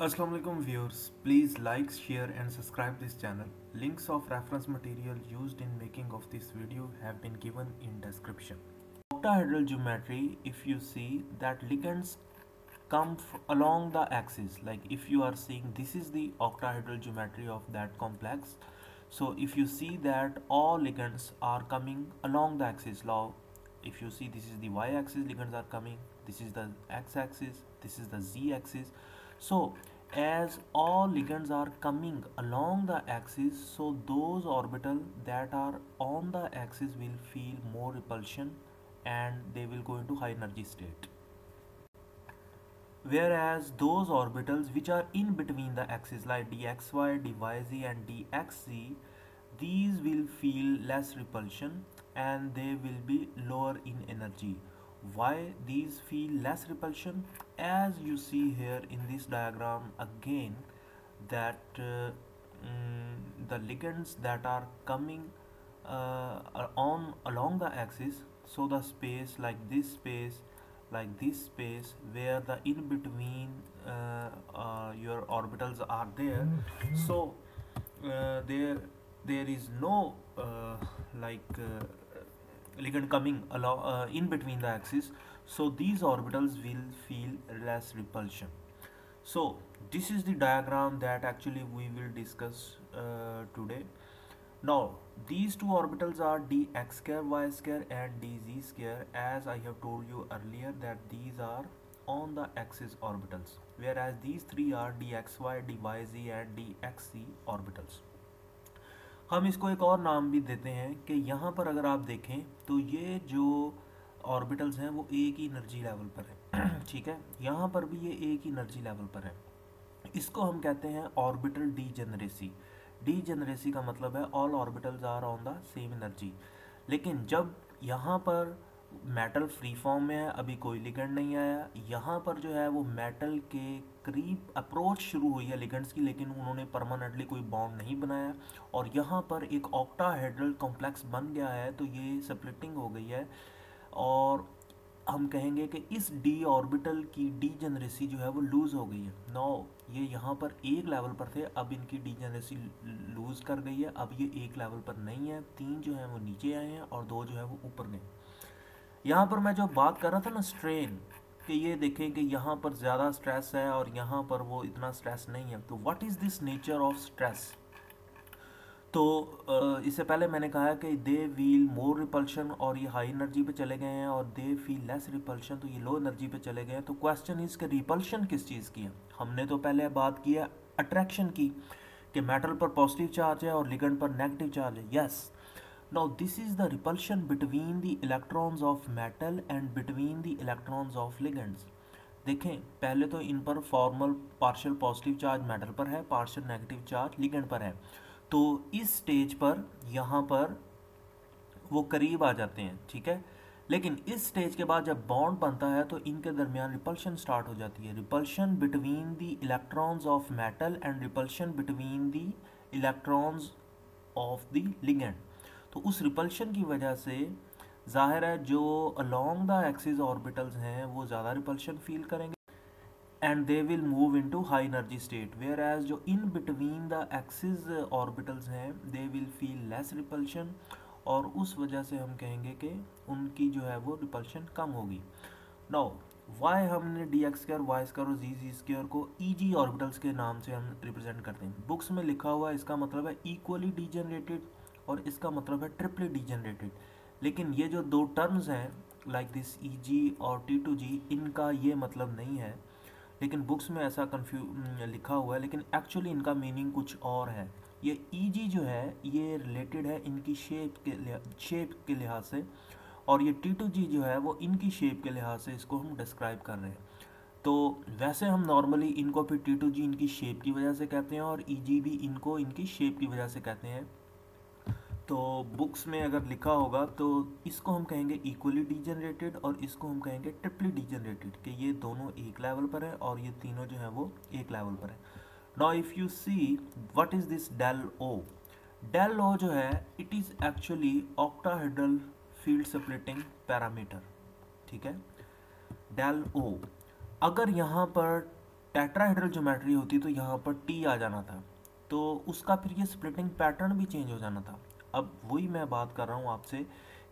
Assalamualaikum viewers, please like, share and subscribe this channel. Links of reference material used in making of this video have been given in description. Octahedral geometry, if you see that ligands come along the axis, like if you are seeing this is the octahedral geometry of that complex. So if you see that all ligands are coming along the axis, now if you see this is the y-axis ligands are coming, this is the x-axis, this is the z-axis so as all ligands are coming along the axis so those orbital that are on the axis will feel more repulsion and they will go into high energy state. Whereas those orbitals which are in between the axes like dxy dyz and dxz these will feel less repulsion and they will be lower in energy. Why these feel less repulsion as you see here in this diagram again that uh, mm, the ligands that are coming uh, on along the axis so the space like this space like this space where the in between uh, uh your orbitals are there. So uh, there there is no uh, like ligand coming along uh, in between the axis. So these orbitals will feel less repulsion. So this is the diagram that actually we will discuss uh, today. Now these two orbitals are dx square y square and dz square. As I have told you earlier that these are on the axis orbitals whereas these three are dxy dyz and dxc orbitals हम इसको एक और नाम भी देते हैं कि यहाँ पर अगर आप देखें तो ये जो ऑर्बिटल्स हैं, वो एक ही एनर्जी लेवल पर है। ठीक है? यहाँ पर भी ये एक ही एनर्जी लेवल पर है। इसको हम कहते हैं orbital degeneracy degeneracy का मतलब है all orbitals are on the same energy लेकिन जब यहाँ पर मेटल फ्री फॉर्म में है, अभी कोई लिगेंड नहीं आया, यहाँ पर जो है वो मेटल के करीब अप्रोच शुरू हुई है लिगेंड्स की, लेकिन उन्होंने परमानेंटली कोई बॉन्ड नहीं बनाया। और यहाँ पर एक ऑक्टाहेड्रल कॉम्प्लेक्स बन गया है तो ये सप्लिटिंग हो गई है। और हम कहेंगे कि इस डी ऑर्बिटल की डी जनरेसी जो है वो लूज़ हो गई है। नौ ये यहाँ पर एक लेवल पर थे, अब इनकी डी जनरेसी लूज़ कर गई है। अब ये एक लेवल पर नहीं है। तीन जो है वो नीचे आए हैं और दो जो है वो ऊपर गए। यहाँ पर मैं जो बात कर रहा था ना स्ट्रेन कि ये देखें कि यहाँ पर ज़्यादा स्ट्रेस है और यहाँ पर वो इतना स्ट्रेस नहीं है। तो what is this nature of stress तो इससे पहले मैंने कहा कि दे वील मोर रिपल्शन और ये हाई एनर्जी पे चले गए हैं और दे फील लेस रिपल्शन तो ये लो एनर्जी पे चले गए हैं। तो क्वेश्चन इज़ कि रिपल्शन किस चीज़ की है? हमने तो पहले बात की है अट्रैक्शन की कि मेटल पर पॉजिटिव चार्ज है और लिगन पर नेगेटिव चार्ज है। Yes yes, now, this is the repulsion between the electrons of metal and between the electrons of ligands. देखें, पहले तो इन पर formal partial positive charge metal पर है पार्शियल नेगेटिव चार्ज लिगेंड पर है। तो इस स्टेज पर, यहाँ पर वो करीब आ जाते हैं, ठीक है? लेकिन इस स्टेज के बाद जब बॉन्ड बनता है तो इनके दरमियान रिपल्शन स्टार्ट हो जाती है। Repulsion between the electrons of metal and repulsion between the electrons of the ligand तो उस रिपल्शन की वजह से ज़ाहिर है जो अलोंग द एक्सिस ऑर्बिटल्स हैं, वो ज़्यादा रिपल्शन फील करेंगे। And they will move into high energy state where as जो in between the axis orbitals हैं they will feel less repulsion और उस वजह से हम कहेंगे कि उनकी जो है वो रिपल्शन कम होगी। नाउ वाई हमने d x square y square और जी जी स्क्र को ई जी ऑर्बिटल्स के नाम से हम रिप्रेजेंट करते हैं? बुक्स में लिखा हुआ इसका मतलब है इक्वली डीजनरेटेड और इसका मतलब है ट्रिपली डीजनरेटेड लेकिन ये जो दो टर्म्स हैं लाइक दिस ई जी और टी टू जी इनका ये मतलब नहीं है। लेकिन बुक्स में ऐसा कन्फ्यू लिखा हुआ है, लेकिन एक्चुअली इनका मीनिंग कुछ और है। ये ई जी जो है, ये रिलेटेड है इनकी शेप के शेप के लिहाज से, और ये टी टू जी जो है, वो इनकी शेप के लिहाज से इसको हम डिस्क्राइब कर रहे हैं। तो वैसे हम नॉर्मली इनको फिर टी टू जी इनकी शेप की वजह से कहते हैं, और ई जी भी इनको इनकी शेप की वजह से कहते हैं। तो बुक्स में अगर लिखा होगा तो इसको हम कहेंगे इक्वली डीजनरेटेड और इसको हम कहेंगे ट्रिपली डीजनरेटेड कि ये दोनों एक लेवल पर है और ये तीनों जो है वो एक लेवल पर है। Now if you see what is this del o del o जो है it is actually octahedral field splitting parameter ठीक है? डेल ओ अगर यहाँ पर टेट्राहेड्रल ज्योमेट्री होती तो यहाँ पर टी आ जाना था। तो उसका फिर ये स्प्लिटिंग पैटर्न भी चेंज हो जाना था। अब वही मैं बात कर रहा हूँ आपसे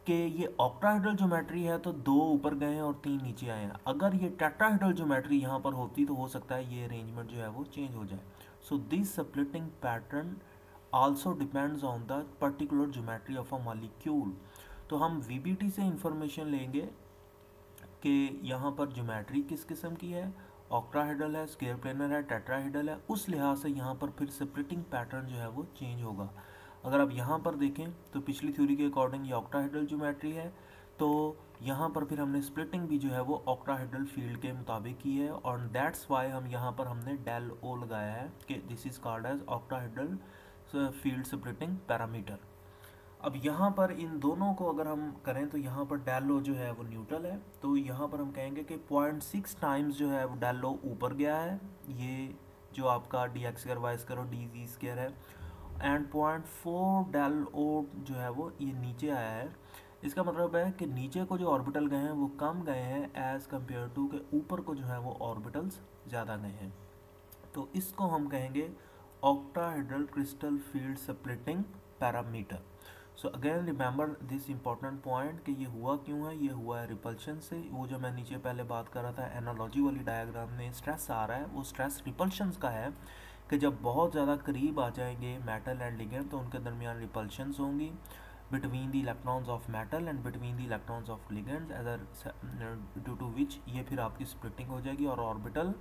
कि ये ऑक्टाहाइड्रल ज्योमेट्री है तो दो ऊपर गए हैं और तीन नीचे आए हैं। अगर ये टेट्राहाइड्रल ज्योमेट्री यहाँ पर होती तो हो सकता है ये अरेंजमेंट जो है वो चेंज हो जाए। So this splitting pattern also depends on the particular geometry of a molecule तो हम वीबीटी से इंफॉर्मेशन लेंगे कि यहाँ पर ज्योमेट्री किस किस्म की है। ऑक्टाहाइड्रल है स्केयर प्लेनर है टेट्राहाइड्रल है। उस लिहाज से यहाँ पर फिर स्प्लिटिंग पैटर्न जो है वो चेंज होगा। अगर आप यहाँ पर देखें तो पिछली थ्योरी के अकॉर्डिंग ये ऑक्टाहाइड्रल ज्योमेट्री है। तो यहाँ पर फिर हमने स्प्लिटिंग भी जो है वो ऑक्टाहाइड्रल फ़ील्ड के मुताबिक की है और दैट्स वाई हम यहाँ पर हमने डेल ओ लगाया है कि this is called as octahedral field splitting parameter अब यहाँ पर इन दोनों को अगर हम करें तो यहाँ पर डेलो जो है वो न्यूट्रल है। तो यहाँ पर हम कहेंगे कि पॉइंट सिक्स टाइम्स जो है वो डेलो ऊपर गया है। ये जो आपका d x square y square और डी जी स्क्र है and point four del o जो है वो ये नीचे आया है। इसका मतलब है कि नीचे को जो ऑर्बिटल गए हैं, वो कम गए हैं एज़ कंपेयर टू के ऊपर को जो है वो ऑर्बिटल्स ज़्यादा गए हैं। तो इसको हम कहेंगे octahedral crystal field splitting parameter so again remember this important point कि ये हुआ क्यों है? ये हुआ है रिपल्शन से। वो जो मैं नीचे पहले बात कर रहा था एनालॉजी वाली डायग्राम में स्ट्रेस आ रहा है, वो स्ट्रेस रिपल्शन का है। कि जब बहुत ज़्यादा करीब आ जाएँगे मेटल एंड लिगेंड तो उनके दरमियान रिपल्शंस होंगी। Between the electrons of metal and between the electrons of ligands as due to which ये फिर आपकी स्प्लिटिंग हो जाएगी और ऑर्बिटल